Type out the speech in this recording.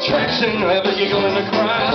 attraction, ever gonna cry.